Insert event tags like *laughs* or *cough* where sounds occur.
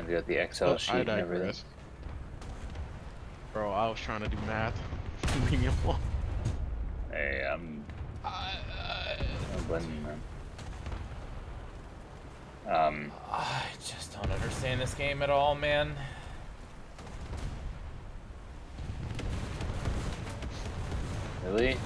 and got the Excel But sheet and everything. Bro, I was trying to do math. *laughs* Leave me alone. Hey, I'm, I'm blaming man. Um, I just don't understand this game at all, man. really?